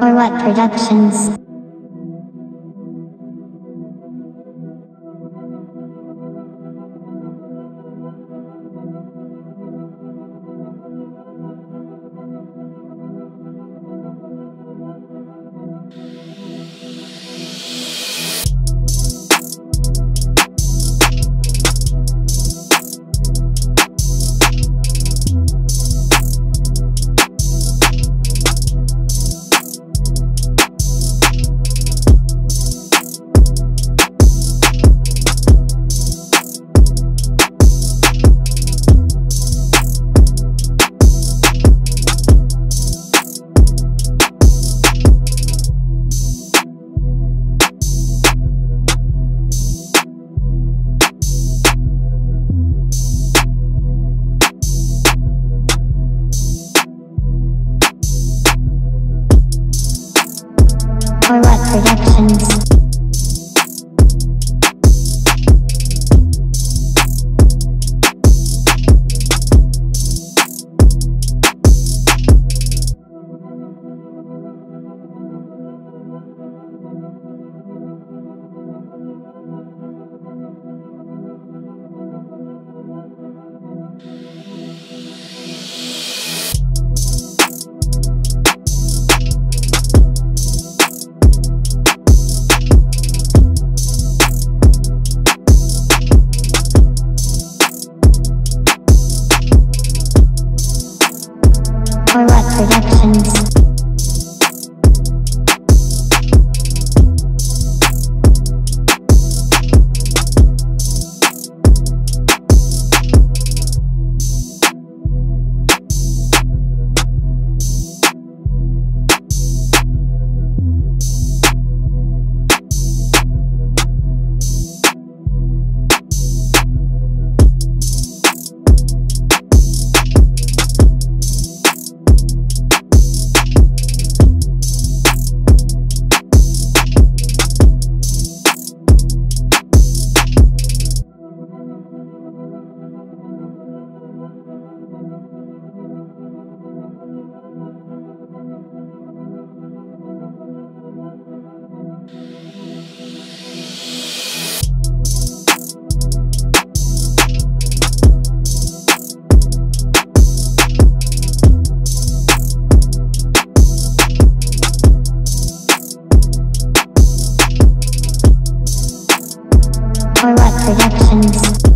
Or what productions? Productions? Or what productions? Or what productions?